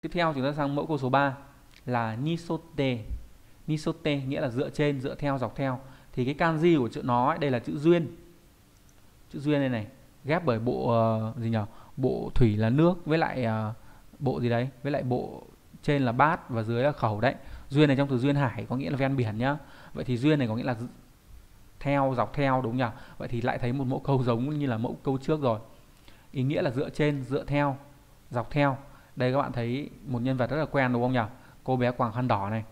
Tiếp theo chúng ta sang mẫu câu số 3 là nisote. Nisote nghĩa là dựa trên, dựa theo, dọc theo. Thì cái kanji của chữ nó ấy, đây là chữ duyên. Chữ duyên đây này, ghép bởi bộ uh, gì nhỉ? Bộ thủy là nước với lại uh, bộ gì đấy? Với lại bộ trên là bát và dưới là khẩu đấy. Duyên này trong từ duyên hải có nghĩa là ven biển nhá. Vậy thì duyên này có nghĩa là theo dọc theo đúng nhỉ? Vậy thì lại thấy một mẫu câu giống như là mẫu câu trước rồi. Ý nghĩa là dựa trên, dựa theo, dọc theo đây các bạn thấy một nhân vật rất là quen đúng không nhỉ? Cô bé quàng khăn đỏ này.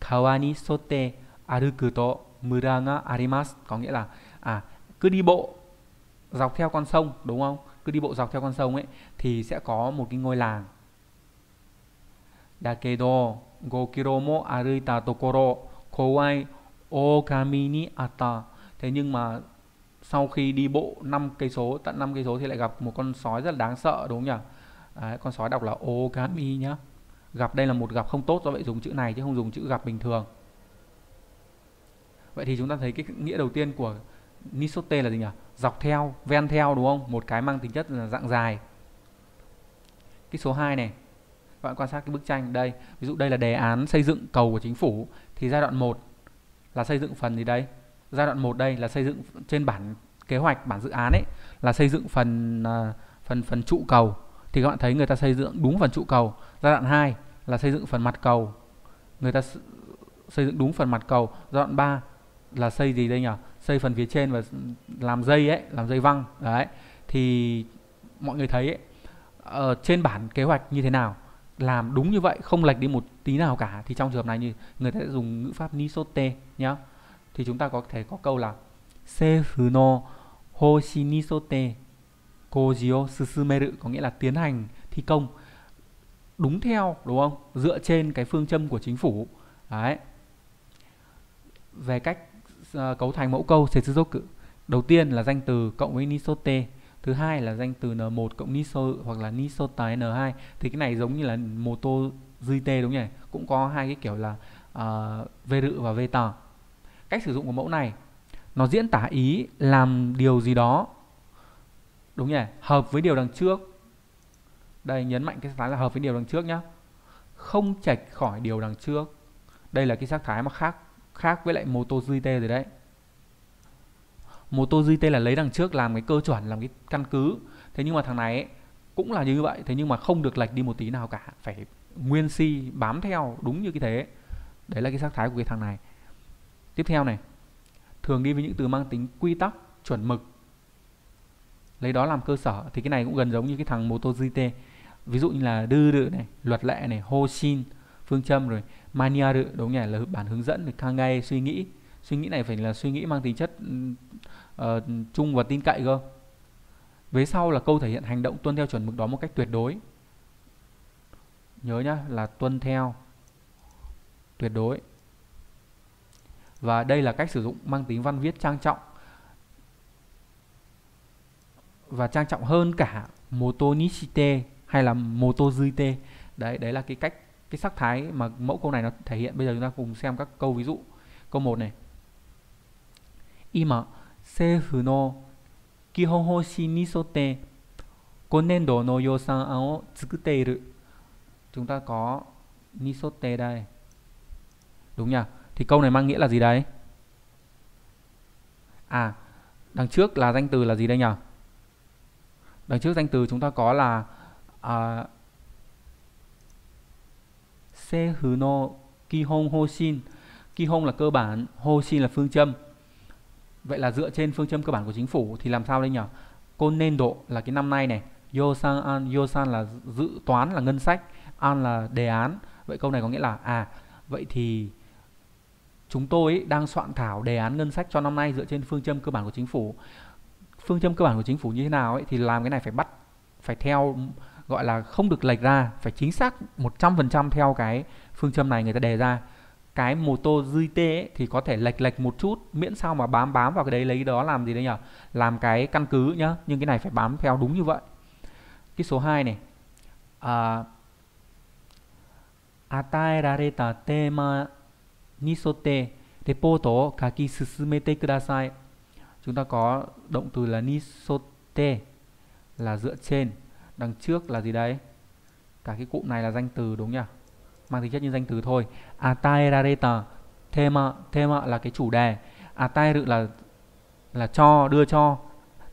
Kawani sote aruku to mura ga arimasu. Có nghĩa là à cứ đi bộ dọc theo con sông, đúng không? Cứ đi bộ dọc theo con sông ấy, thì sẽ có một cái ngôi làng. Dakedo go kilomo aruita tokoro, kowai okami ni ata thế nhưng mà sau khi đi bộ 5 cây số, tận 5 cây số thì lại gặp một con sói rất là đáng sợ, đúng không nhỉ? Đấy, con sói đọc là Okami nhá. Gặp đây là một gặp không tốt do vậy dùng chữ này chứ không dùng chữ gặp bình thường. Vậy thì chúng ta thấy cái nghĩa đầu tiên của nisote là gì nhỉ? Dọc theo ven theo đúng không? Một cái mang tính chất là dạng dài. Cái số 2 này các bạn quan sát cái bức tranh đây. Ví dụ đây là đề án xây dựng cầu của chính phủ thì giai đoạn 1 là xây dựng phần gì đây? Giai đoạn 1 đây là xây dựng trên bản kế hoạch bản dự án ấy là xây dựng phần à, phần phần trụ cầu thì các bạn thấy người ta xây dựng đúng phần trụ cầu. Giai đoạn 2 là xây dựng phần mặt cầu. Người ta xây dựng đúng phần mặt cầu. Giai đoạn 3 là xây gì đây nhỉ? Xây phần phía trên và làm dây ấy làm dây văng. Đấy. Thì mọi người thấy ấy, ở trên bản kế hoạch như thế nào? Làm đúng như vậy không lệch đi một tí nào cả thì trong trường hợp này như người ta sẽ dùng ngữ pháp nisote nhá. Thì chúng ta có thể có câu là seifu no hoshi nisote Kojio Susumeru có nghĩa là tiến hành thi công đúng theo đúng không? Dựa trên cái phương châm của chính phủ. Đấy. Về cách uh, cấu thành mẫu câu Setsuzoku. Đầu tiên là danh từ cộng với nisote, thứ hai là danh từ n1 cộng niso hoặc là nisota n2. Thì cái này giống như là moto juite đúng nhỉ? Cũng có hai cái kiểu là uh, v rự và v tờ. Cách sử dụng của mẫu này nó diễn tả ý làm điều gì đó đúng nhỉ? Hợp với điều đằng trước. Đây nhấn mạnh cái sắc thái là hợp với điều đằng trước nhá. Không chạch khỏi điều đằng trước. Đây là cái sắc thái mà khác khác với lại mô tô GT rồi đấy. Mô tô GT là lấy đằng trước làm cái cơ chuẩn làm cái căn cứ. Thế nhưng mà thằng này ấy, cũng là như vậy. Thế nhưng mà không được lệch đi một tí nào cả. Phải nguyên si bám theo đúng như cái thế. Đấy là cái sắc thái của cái thằng này. Tiếp theo này. Thường đi với những từ mang tính quy tắc chuẩn mực lấy đó làm cơ sở. Thì cái này cũng gần giống như cái thằng Moto GT ví dụ như là đư đự này luật lệ này Hoshin phương châm rồi mania đự đúng nhỉ? Là bản hướng dẫn được ngay suy nghĩ. Suy nghĩ này phải là suy nghĩ mang tính chất uh, chung và tin cậy cơ. Vế sau là câu thể hiện hành động tuân theo chuẩn mực đó một cách tuyệt đối. Nhớ nhá là tuân theo tuyệt đối. Và đây là cách sử dụng mang tính văn viết trang trọng và trang trọng hơn cả Moto Nishite hay là Moto Zuite. Đấy đấy là cái cách, cái sắc thái mà mẫu câu này nó thể hiện. Bây giờ chúng ta cùng xem các câu ví dụ. Câu 1 này. Ima seifu no kihon hoshi ni sotte konendo no yosan an o tsukute iru. Chúng ta có nisote đây. Đúng nhỉ? Thì câu này mang nghĩa là gì đấy? À đằng trước là danh từ là gì đây nhỉ? Đằng trước danh từ chúng ta có là à, se hư no Kihon Hoshin Kihon là cơ bản, Hoshin là phương châm. Vậy là dựa trên phương châm cơ bản của chính phủ thì làm sao đây nhỉ? Côn nên độ là cái năm nay này. Yosan an, Yosan là dự toán là ngân sách. An là đề án. Vậy câu này có nghĩa là À vậy thì chúng tôi đang soạn thảo đề án ngân sách cho năm nay dựa trên phương châm cơ bản của chính phủ phương châm cơ bản của chính phủ như thế nào ấy thì làm cái này phải bắt phải theo gọi là không được lệch ra phải chính xác 100% theo cái phương châm này người ta đề ra. Cái mô tô GT tê thì có thể lệch lệch một chút miễn sao mà bám bám vào cái đấy lấy đó làm gì đấy nhỉ làm cái căn cứ nhá nhưng cái này phải bám theo đúng như vậy. Cái số 2 này à, ataerareta tema nisote reporto kaki susumete kudasai chúng ta có động từ là nisote, là dựa trên. Đằng trước là gì đấy? Cả cái cụm này là danh từ đúng nhỉ? Mang tính chất như danh từ thôi. Ataerareta, thema thema là cái chủ đề. Ataeru là là cho, đưa cho.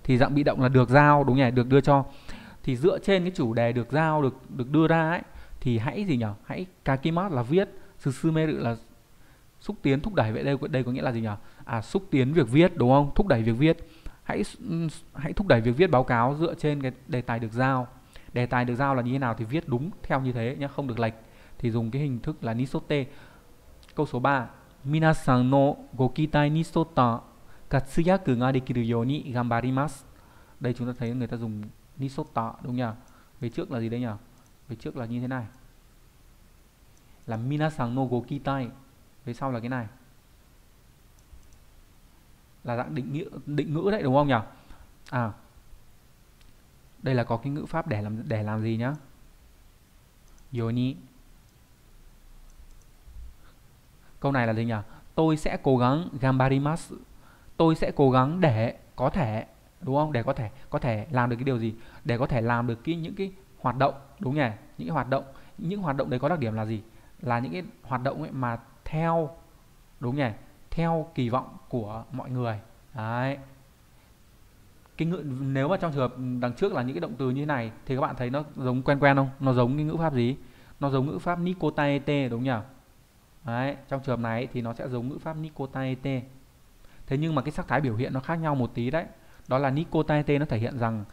Thì dạng bị động là được giao đúng nhỉ? Được đưa cho. Thì dựa trên cái chủ đề được giao, được được đưa ra ấy, thì hãy gì nhỉ? Hãy kakimat là viết, susumeru là xúc tiến thúc đẩy vậy đây đây có nghĩa là gì nhỉ? À xúc tiến việc viết, đúng không? Thúc đẩy việc viết. Hãy ừ, hãy thúc đẩy việc viết báo cáo dựa trên cái đề tài được giao. Đề tài được giao là như thế nào thì viết đúng theo như thế nhé không được lệch. Thì dùng cái hình thức là nisote. Câu số 3 minasan no gokitai nisota katsuyaku ga dekiru yo ni gambarimasu. Đây chúng ta thấy người ta dùng nisota, đúng nhỉ? Về trước là gì đây nhỉ? Về trước là như thế này. Là minasan no gokitai về sau là cái này. Là dạng định nghĩa, định ngữ đấy, đúng không nhỉ? À đây là có cái ngữ pháp để làm để làm gì nhá? Yoni câu này là gì nhỉ? Tôi sẽ cố gắng gambarimasu. Tôi sẽ cố gắng để có thể, đúng không? Để có thể có thể làm được cái điều gì? Để có thể làm được cái, những cái hoạt động, đúng nhỉ? Những cái hoạt động, những hoạt động đấy có đặc điểm là gì? Là những cái hoạt động ấy mà theo, đúng nhỉ? Theo kỳ vọng của mọi người. Đấy. Cái ngữ, nếu mà trong trường hợp đằng trước là những cái động từ như thế này thì các bạn thấy nó giống quen quen không? Nó giống cái ngữ pháp gì? Nó giống ngữ pháp nicotaete đúng nhỉ? Đấy, trong trường hợp này thì nó sẽ giống ngữ pháp nicotaete thế nhưng mà cái sắc thái biểu hiện nó khác nhau một tí đấy. Đó là nicotaete nó thể hiện rằng,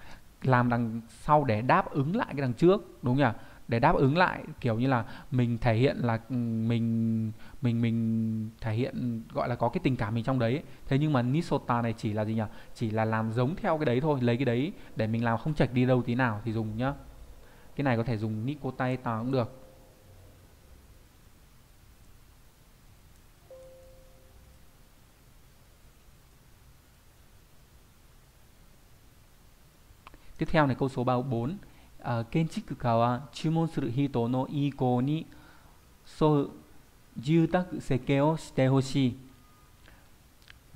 làm đằng sau để đáp ứng lại cái đằng trước, đúng nhỉ? Để đáp ứng lại, kiểu như là mình thể hiện là ừ, mình mình mình thể hiện, gọi là có cái tình cảm mình trong đấy thế nhưng mà nisota này chỉ là gì nhỉ? Chỉ là làm giống theo cái đấy thôi, lấy cái đấy để mình làm không chạch đi đâu tí nào thì dùng nhá. Cái này có thể dùng nikotata cũng được. Tiếp theo này câu số 34 uh, 建築家は注文する人の意向に沿う住宅設計をしてほしい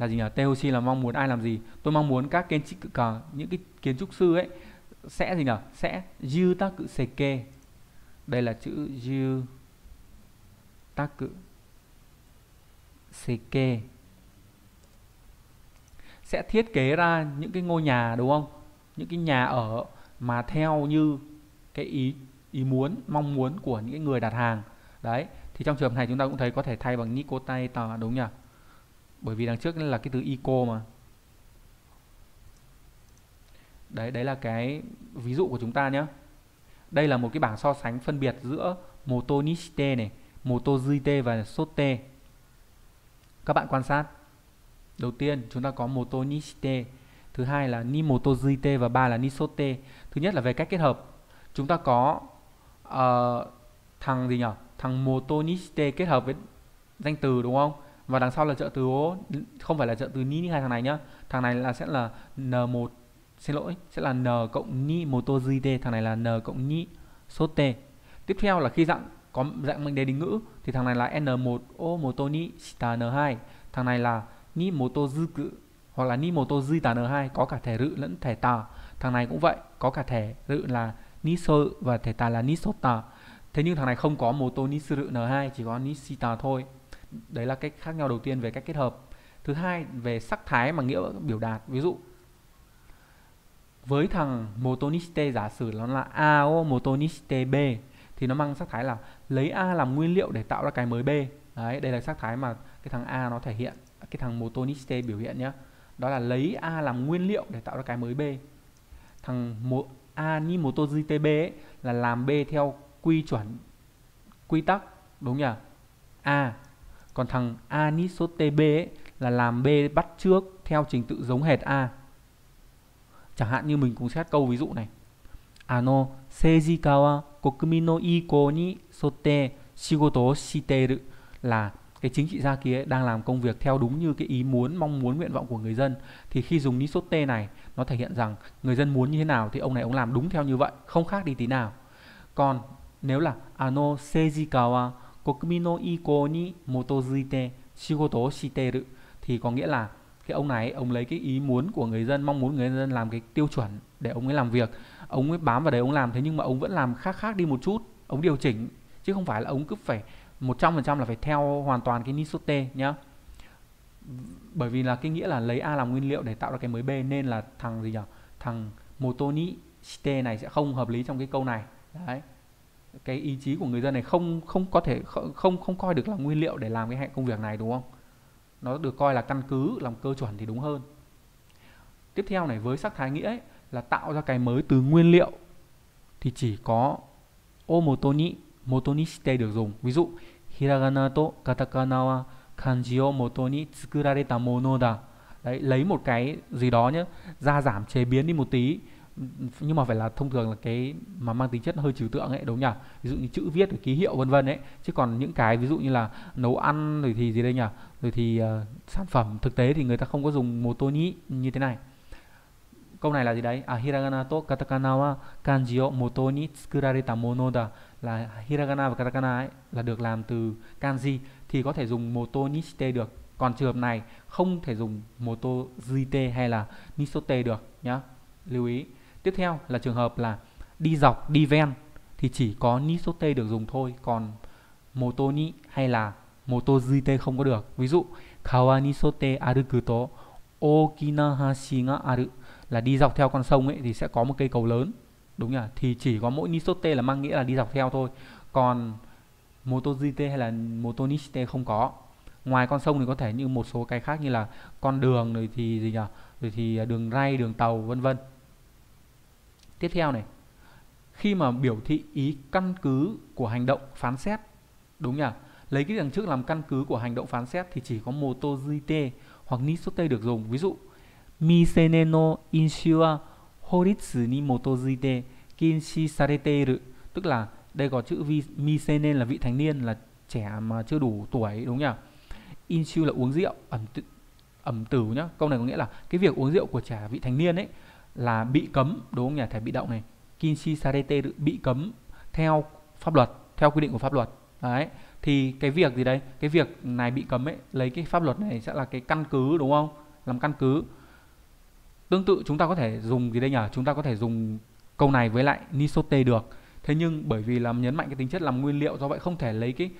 là gì nhỉ? Tehoshi là mong muốn ai làm gì? Tôi mong muốn các kiến trúc cả những cái kiến trúc sư ấy sẽ gì nhỉ? Sẽ yu taku seke. Đây là chữ yu taku seke. Sẽ thiết kế ra những cái ngôi nhà đúng không? Những cái nhà ở mà theo như cái ý ý muốn, mong muốn của những người đặt hàng. Đấy, thì trong trường hợp này chúng ta cũng thấy có thể thay bằng nicotai đúng nhỉ? Bởi vì đằng trước là cái từ eco mà. Đấy đấy là cái ví dụ của chúng ta nhé đây là một cái bảng so sánh phân biệt giữa moto nishite này moto jite và sote. Các bạn quan sát. Đầu tiên, chúng ta có moto nishite thứ hai là ni moto và ba là nisote. Thứ nhất là về cách kết hợp. Chúng ta có uh, thằng gì nhỉ thằng motoniste kết hợp với danh từ đúng không? Và đằng sau là trợ từ ố không phải là trợ từ ni như hai thằng này nhá. Thằng này là sẽ là n1 xin lỗi sẽ là n cộng ni motojite thằng này là n cộng ni sote tiếp theo là khi dạng có dạng mệnh đề định ngữ thì thằng này là n1 o moto ni shita n2 thằng này là ni motozuku hoặc là Nimoto zita n2 có cả thẻ rự lẫn thẻ tà. Thằng này cũng vậy, có cả thẻ rự là niso và thẻ tà là nisota. Thế nhưng thằng này không có moto nisuru n2 chỉ có nisita thôi. Đấy là cách khác nhau đầu tiên về cách kết hợp. Thứ hai, về sắc thái mà nghĩa biểu đạt. Ví dụ, với thằng motoniste giả sử nó là ao motoniste b, thì nó mang sắc thái là lấy a làm nguyên liệu để tạo ra cái mới b. Đấy, đây là sắc thái mà cái thằng a nó thể hiện, cái thằng motoniste biểu hiện nhé đó là lấy a làm nguyên liệu để tạo ra cái mới b. Thằng a ni moto gtb ấy, là làm b theo quy chuẩn quy tắc đúng nhỉ? A. Còn thằng a ni số tb ấy, là làm b bắt trước theo trình tự giống hệt a. Chẳng hạn như mình cùng xét câu ví dụ này. Ano seijika wa kokumi no iko ni sote shigoto o shiteru là cái chính trị gia kia đang làm công việc theo đúng như cái ý muốn, mong muốn, nguyện vọng của người dân, thì khi dùng nisote này, nó thể hiện rằng người dân muốn như thế nào thì ông này ông làm đúng theo như vậy, không khác đi tí nào. Còn nếu là ano sejikawa kokumino kokumi no iko ni motozuite shigoto shiteru thì có nghĩa là cái ông này, ông lấy cái ý muốn của người dân, mong muốn người dân làm cái tiêu chuẩn để ông ấy làm việc. Ông ấy bám vào đấy ông làm thế nhưng mà ông vẫn làm khác khác đi một chút, ông điều chỉnh, chứ không phải là ông cứ phải 100% là phải theo hoàn toàn cái nisote nhá. Bởi vì là cái nghĩa là lấy A làm nguyên liệu để tạo ra cái mới B nên là thằng gì nhỉ thằng motoni shite này sẽ không hợp lý trong cái câu này. Đấy. Cái ý chí của người dân này không không có thể không không coi được là nguyên liệu để làm cái công việc này đúng không? Nó được coi là căn cứ làm cơ chuẩn thì đúng hơn. Tiếp theo này với sắc thái nghĩa ấy, là tạo ra cái mới từ nguyên liệu thì chỉ có omotoni được dùng ví dụ hiragana to katakana wa kanji o moto ni tsukurareta mono da. Đấy lấy một cái gì đó nhé gia giảm chế biến đi một tí. Nhưng mà phải là thông thường là cái mà mang tính chất hơi trừu tượng ấy đúng nhỉ? Ví dụ như chữ viết ký hiệu vân vân ấy. Chứ còn những cái ví dụ như là nấu ăn rồi thì gì đây nhỉ? Rồi thì uh, sản phẩm thực tế thì người ta không có dùng motoni như thế này. Câu này là gì đấy? À hiragana to katakana wa kanji o moto ni tsukurareta mono da là hiragana và katakana ấy là được làm từ kanji, thì có thể dùng moto nishite được. Còn trường hợp này không thể dùng moto jite hay là nisote được nhá. Lưu ý. Tiếp theo là trường hợp là đi dọc, đi ven, thì chỉ có nisote được dùng thôi, còn moto ni hay là moto jite không có được. Ví dụ, kawa nisote aruku to okina hashi ga aru là đi dọc theo con sông ấy thì sẽ có một cây cầu lớn đúng nhỉ thì chỉ có mỗi nisote là mang nghĩa là đi dọc theo thôi. Còn motojite hay là motonishite không có. Ngoài con sông thì có thể như một số cái khác như là con đường rồi thì gì nhỉ rồi thì à, đường ray, đường tàu, vân vân. Tiếp theo này, khi mà biểu thị ý căn cứ của hành động phán xét, đúng nhỉ lấy cái đằng trước làm căn cứ của hành động phán xét thì chỉ có motojite hoặc nisote được dùng. Ví dụ misene no horitsu ni motozuite kinshi sarete tức là đây có chữ vi Misenen là vị thành niên là trẻ mà chưa đủ tuổi đúng nhỉ? Inshu là uống rượu ẩm tử, ẩm tử nhá. Câu này có nghĩa là cái việc uống rượu của trẻ vị thành niên ấy là bị cấm đúng không nhỉ? Thẻ bị động này. Kinshi sarete bị cấm theo pháp luật theo quy định của pháp luật. Đấy thì cái việc gì đây? Cái việc này bị cấm ấy lấy cái pháp luật này sẽ là cái căn cứ đúng không? Làm căn cứ tương tự chúng ta có thể dùng gì đây nhỉ? Chúng ta có thể dùng câu này với lại nisote được. Thế nhưng bởi vì là nhấn mạnh cái tính chất làm nguyên liệu, do vậy không thể lấy cái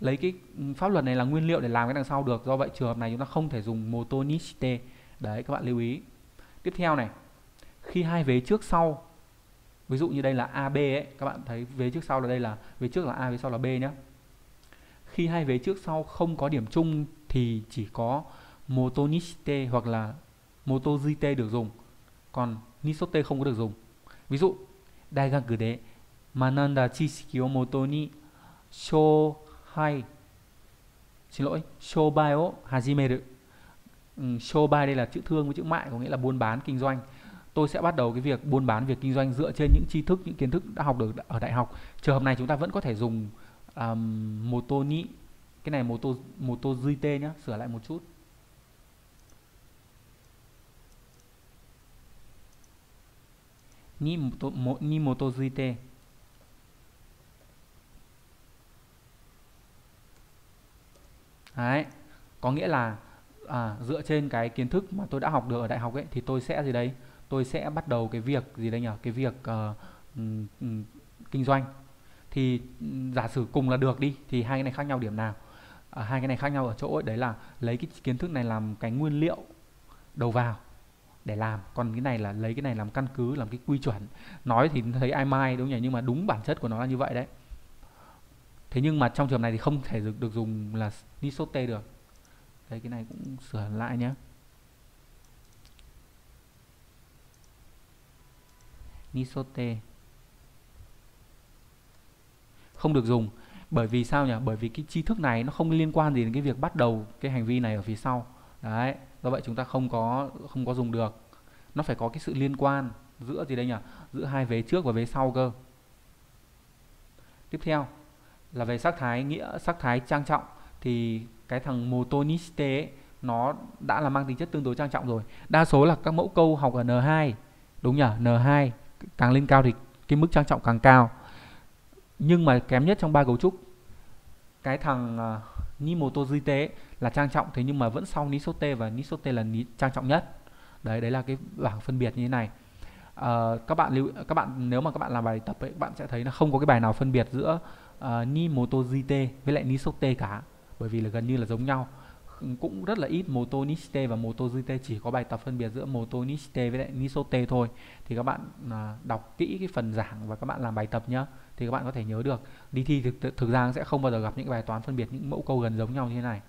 lấy cái pháp luật này là nguyên liệu để làm cái đằng sau được. Do vậy trường hợp này chúng ta không thể dùng motonishite đấy, các bạn lưu ý. Tiếp theo này, khi hai vế trước sau, ví dụ như đây là AB ấy, các bạn thấy vế trước sau là đây là, vế trước là A, vế sau là B nhé khi hai vế trước sau không có điểm chung thì chỉ có motonishite hoặc là Moto GT được dùng còn Nissan T không có được dùng. Ví dụ đại gan cứ đế Mananda Chishiki Omoto ni Shohai Xin lỗi Shobai o Hajimeru. Ừ, Shobai đây là chữ thương với chữ mại có nghĩa là buôn bán kinh doanh. Tôi sẽ bắt đầu cái việc buôn bán việc kinh doanh dựa trên những tri thức những kiến thức đã học được ở đại học. Trường hợp này chúng ta vẫn có thể dùng um, Moto ni cái này Moto Moto GT nhá sửa lại một chút. Ni moto ni moto Đấy. Có nghĩa là à, dựa trên cái kiến thức mà tôi đã học được ở đại học ấy thì tôi sẽ gì đấy? Tôi sẽ bắt đầu cái việc gì đấy nhỉ? Cái việc uh, um, um, kinh doanh. Thì giả sử cùng là được đi thì hai cái này khác nhau điểm nào? À, hai cái này khác nhau ở chỗ ấy, đấy là lấy cái kiến thức này làm cái nguyên liệu đầu vào để làm. Còn cái này là lấy cái này làm căn cứ làm cái quy chuẩn. Nói thì thấy ai mai đúng nhỉ? Nhưng mà đúng bản chất của nó là như vậy đấy. Thế nhưng mà trong trường này thì không thể được, được dùng là nisote được. Đây cái này cũng sửa lại nhé. Nisote không được dùng. Bởi vì sao nhỉ? Bởi vì cái tri thức này nó không liên quan gì đến cái việc bắt đầu cái hành vi này ở phía sau. Đấy do vậy chúng ta không có không có dùng được. Nó phải có cái sự liên quan giữa gì đây nhỉ? Giữa hai vế trước và vế sau cơ. Tiếp theo là về sắc thái nghĩa sắc thái trang trọng. Thì cái thằng motoniste ấy, nó đã là mang tính chất tương đối trang trọng rồi. Đa số là các mẫu câu học ở N2 đúng nhỉ? N2 càng lên cao thì cái mức trang trọng càng cao. Nhưng mà kém nhất trong ba cấu trúc cái thằng à, uh, Nimotozite là trang trọng thế nhưng mà vẫn sau Nisote và Nisote là ní, trang trọng nhất. Đấy đấy là cái bảng phân biệt như thế này. Uh, các bạn lưu các bạn nếu mà các bạn làm bài tập ấy các bạn sẽ thấy là không có cái bài nào phân biệt giữa ờ, uh, ni moto jite với lại ni t cả bởi vì là gần như là giống nhau. Cũng rất là ít moto nishite và moto GT chỉ có bài tập phân biệt giữa moto nishite với lại nisote thôi. Thì các bạn uh, đọc kỹ cái phần giảng và các bạn làm bài tập nhá thì các bạn có thể nhớ được. Đi thi thực thực ra sẽ không bao giờ gặp những bài toán phân biệt những mẫu câu gần giống nhau như thế này.